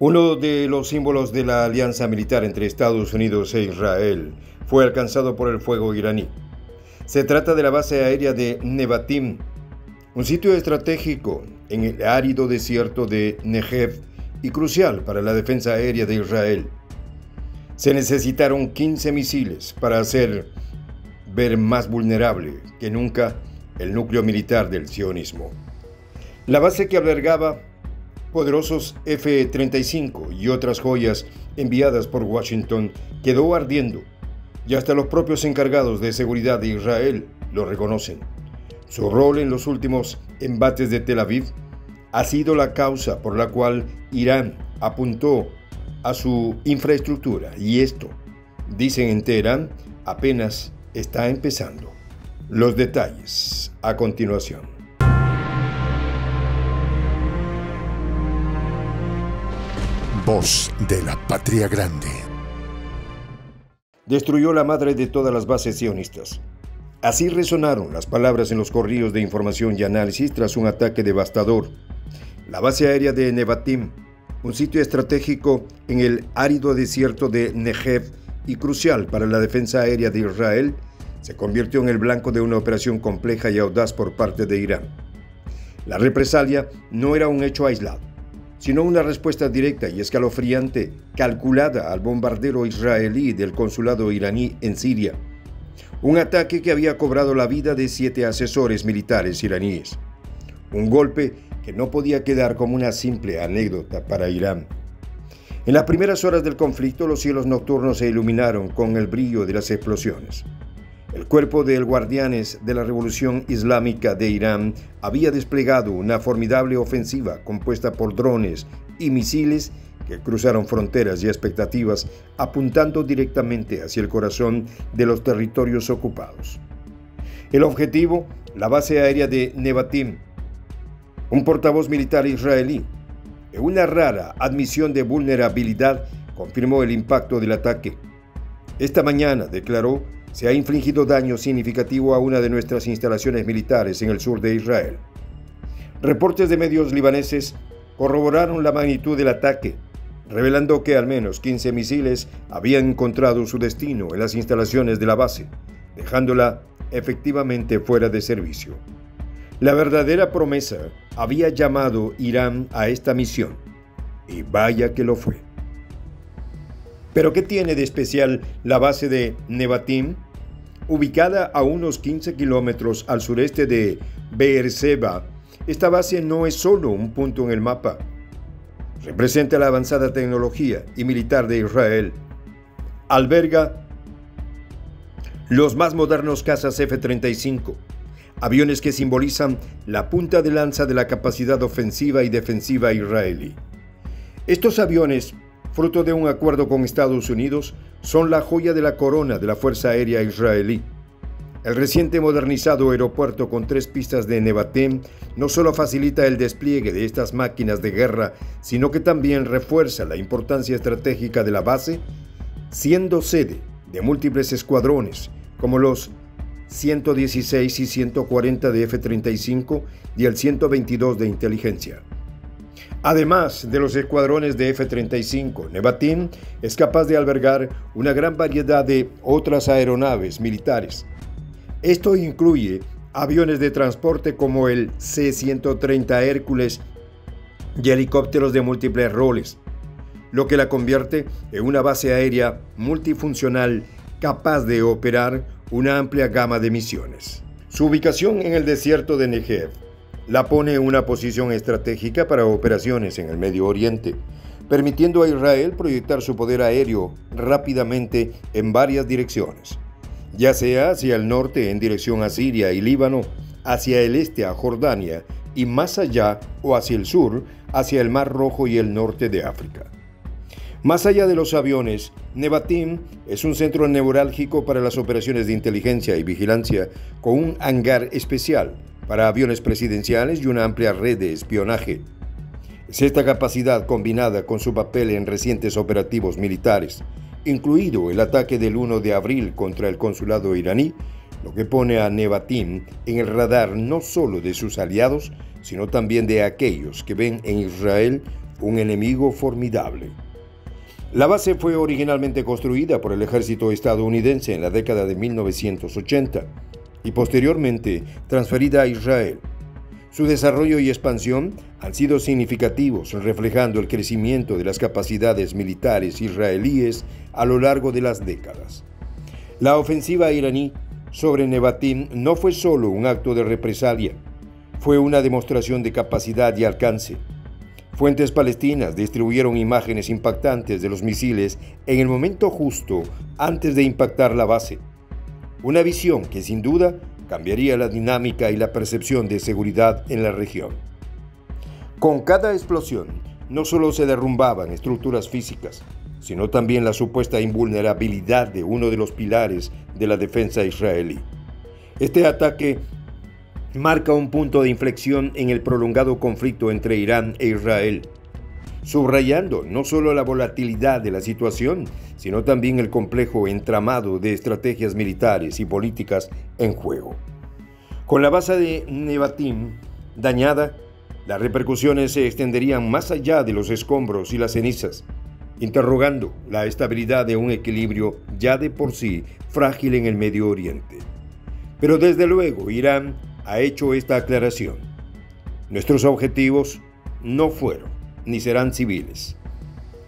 Uno de los símbolos de la alianza militar entre Estados Unidos e Israel fue alcanzado por el fuego iraní. Se trata de la base aérea de Nevatim, un sitio estratégico en el árido desierto de Negev y crucial para la defensa aérea de Israel. Se necesitaron 15 misiles para hacer ver más vulnerable que nunca el núcleo militar del sionismo. La base que albergaba poderosos F-35 y otras joyas enviadas por Washington quedó ardiendo y hasta los propios encargados de seguridad de Israel lo reconocen. Su rol en los últimos embates de Tel Aviv ha sido la causa por la cual Irán apuntó a su infraestructura y esto, dicen en Teherán, apenas está empezando. Los detalles a continuación. Voz de la Patria Grande. Destruyó la madre de todas las bases sionistas. Así resonaron las palabras en los corrillos de información y análisis tras un ataque devastador. La base aérea de Nevatim, un sitio estratégico en el árido desierto de Negev y crucial para la defensa aérea de Israel, se convirtió en el blanco de una operación compleja y audaz por parte de Irán. La represalia no era un hecho aislado sino una respuesta directa y escalofriante, calculada al bombardero israelí del consulado iraní en Siria. Un ataque que había cobrado la vida de siete asesores militares iraníes. Un golpe que no podía quedar como una simple anécdota para Irán. En las primeras horas del conflicto los cielos nocturnos se iluminaron con el brillo de las explosiones. El cuerpo de guardianes de la Revolución Islámica de Irán había desplegado una formidable ofensiva compuesta por drones y misiles que cruzaron fronteras y expectativas apuntando directamente hacia el corazón de los territorios ocupados. El objetivo, la base aérea de Nevatim. Un portavoz militar israelí, en una rara admisión de vulnerabilidad, confirmó el impacto del ataque. Esta mañana declaró se ha infligido daño significativo a una de nuestras instalaciones militares en el sur de Israel. Reportes de medios libaneses corroboraron la magnitud del ataque, revelando que al menos 15 misiles habían encontrado su destino en las instalaciones de la base, dejándola efectivamente fuera de servicio. La verdadera promesa había llamado Irán a esta misión, y vaya que lo fue. Pero ¿qué tiene de especial la base de Nevatim? Ubicada a unos 15 kilómetros al sureste de Beerseba, esta base no es solo un punto en el mapa. Representa la avanzada tecnología y militar de Israel. Alberga los más modernos cazas F-35, aviones que simbolizan la punta de lanza de la capacidad ofensiva y defensiva israelí. Estos aviones fruto de un acuerdo con Estados Unidos, son la joya de la corona de la Fuerza Aérea Israelí. El reciente modernizado aeropuerto con tres pistas de Nevatim no solo facilita el despliegue de estas máquinas de guerra, sino que también refuerza la importancia estratégica de la base, siendo sede de múltiples escuadrones, como los 116 y 140 de F-35 y el 122 de inteligencia. Además de los escuadrones de F-35, Nevatim es capaz de albergar una gran variedad de otras aeronaves militares. Esto incluye aviones de transporte como el C-130 Hércules y helicópteros de múltiples roles, lo que la convierte en una base aérea multifuncional capaz de operar una amplia gama de misiones. Su ubicación en el desierto de Negev la pone en una posición estratégica para operaciones en el Medio Oriente, permitiendo a Israel proyectar su poder aéreo rápidamente en varias direcciones, ya sea hacia el norte en dirección a Siria y Líbano, hacia el este a Jordania y más allá o hacia el sur hacia el Mar Rojo y el norte de África. Más allá de los aviones, Nevatim es un centro neurálgico para las operaciones de inteligencia y vigilancia con un hangar especial para aviones presidenciales y una amplia red de espionaje. Es esta capacidad combinada con su papel en recientes operativos militares, incluido el ataque del 1 de abril contra el consulado iraní, lo que pone a Nevatim en el radar no solo de sus aliados, sino también de aquellos que ven en Israel un enemigo formidable. La base fue originalmente construida por el ejército estadounidense en la década de 1980 y posteriormente transferida a Israel. Su desarrollo y expansión han sido significativos, reflejando el crecimiento de las capacidades militares israelíes a lo largo de las décadas. La ofensiva iraní sobre Nevatim no fue solo un acto de represalia, fue una demostración de capacidad y alcance Fuentes palestinas distribuyeron imágenes impactantes de los misiles en el momento justo antes de impactar la base. Una visión que sin duda cambiaría la dinámica y la percepción de seguridad en la región. Con cada explosión, no solo se derrumbaban estructuras físicas, sino también la supuesta invulnerabilidad de uno de los pilares de la defensa israelí. Este ataque marca un punto de inflexión en el prolongado conflicto entre Irán e Israel, subrayando no solo la volatilidad de la situación, sino también el complejo entramado de estrategias militares y políticas en juego. Con la base de Nevatim dañada, las repercusiones se extenderían más allá de los escombros y las cenizas, interrogando la estabilidad de un equilibrio ya de por sí frágil en el Medio Oriente. Pero desde luego Irán ha hecho esta aclaración. Nuestros objetivos no fueron ni serán civiles.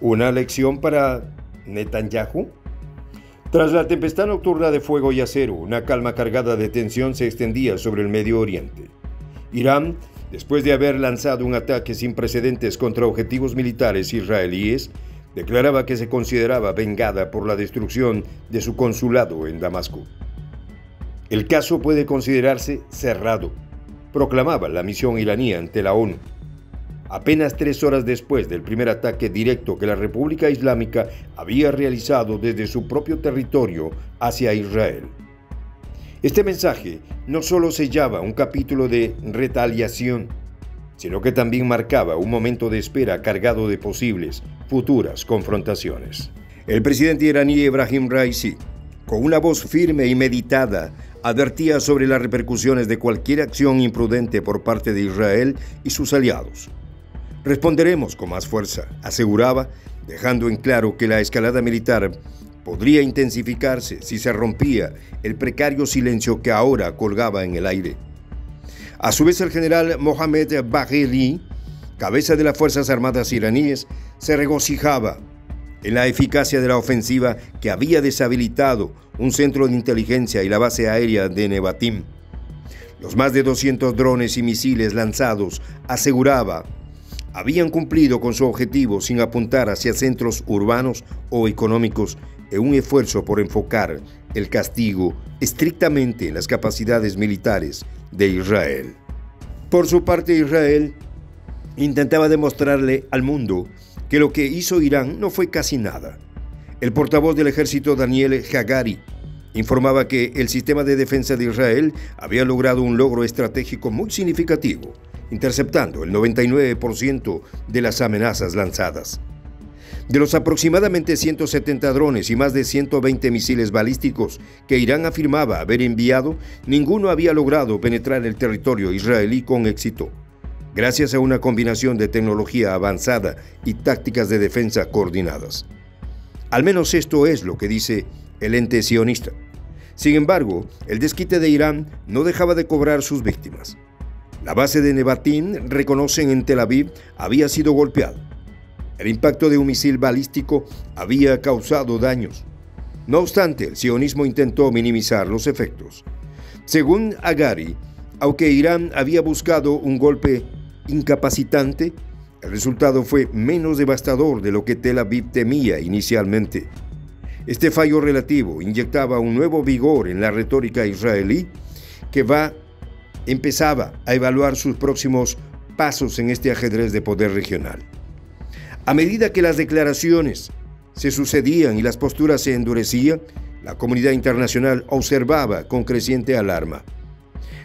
¿Una lección para Netanyahu? Tras la tempestad nocturna de fuego y acero, una calma cargada de tensión se extendía sobre el Medio Oriente. Irán, después de haber lanzado un ataque sin precedentes contra objetivos militares israelíes, declaraba que se consideraba vengada por la destrucción de su consulado en Damasco. El caso puede considerarse cerrado, proclamaba la misión iraní ante la ONU. Apenas tres horas después del primer ataque directo que la República Islámica había realizado desde su propio territorio hacia Israel. Este mensaje no solo sellaba un capítulo de retaliación, sino que también marcaba un momento de espera cargado de posibles futuras confrontaciones. El presidente iraní Ebrahim Raisi, con una voz firme y meditada, advertía sobre las repercusiones de cualquier acción imprudente por parte de Israel y sus aliados. Responderemos con más fuerza, aseguraba, dejando en claro que la escalada militar podría intensificarse si se rompía el precario silencio que ahora colgaba en el aire. A su vez, el general Mohamed Bagheri, cabeza de las Fuerzas Armadas iraníes, se regocijaba en la eficacia de la ofensiva que había deshabilitado un centro de inteligencia y la base aérea de Nevatim. Los más de 200 drones y misiles lanzados, aseguraba, habían cumplido con su objetivo sin apuntar hacia centros urbanos o económicos en un esfuerzo por enfocar el castigo estrictamente en las capacidades militares de Israel. Por su parte, Israel intentaba demostrarle al mundo que lo que hizo Irán no fue casi nada. El portavoz del ejército Daniel Hagari informaba que el sistema de defensa de Israel había logrado un logro estratégico muy significativo, interceptando el 99% de las amenazas lanzadas. De los aproximadamente 170 drones y más de 120 misiles balísticos que Irán afirmaba haber enviado, ninguno había logrado penetrar el territorio israelí con éxito gracias a una combinación de tecnología avanzada y tácticas de defensa coordinadas. Al menos esto es lo que dice el ente sionista. Sin embargo, el desquite de Irán no dejaba de cobrar sus víctimas. La base de Nevatim, reconocen en Tel Aviv, había sido golpeada. El impacto de un misil balístico había causado daños. No obstante, el sionismo intentó minimizar los efectos. Según Agari, aunque Irán había buscado un golpe incapacitante, el resultado fue menos devastador de lo que Tel Aviv temía inicialmente. Este fallo relativo inyectaba un nuevo vigor en la retórica israelí que va empezaba a evaluar sus próximos pasos en este ajedrez de poder regional. A medida que las declaraciones se sucedían y las posturas se endurecían, la comunidad internacional observaba con creciente alarma.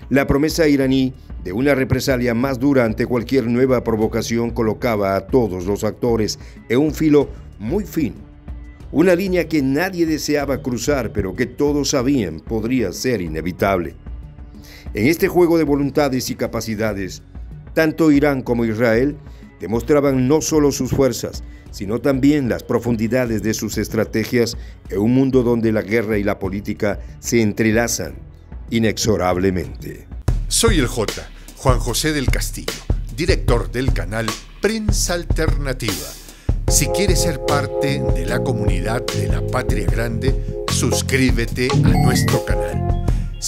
La promesa iraní de una represalia más dura ante cualquier nueva provocación colocaba a todos los actores en un filo muy fino, una línea que nadie deseaba cruzar pero que todos sabían podría ser inevitable. En este juego de voluntades y capacidades, tanto Irán como Israel demostraban no solo sus fuerzas, sino también las profundidades de sus estrategias en un mundo donde la guerra y la política se entrelazan inexorablemente. Soy el J, Juan José del Castillo, director del canal Prensa Alternativa. Si quieres ser parte de la comunidad de la Patria Grande, suscríbete a nuestro canal.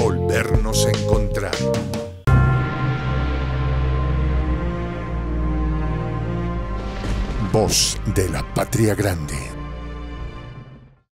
volvernos a encontrar. Voz de la Patria Grande.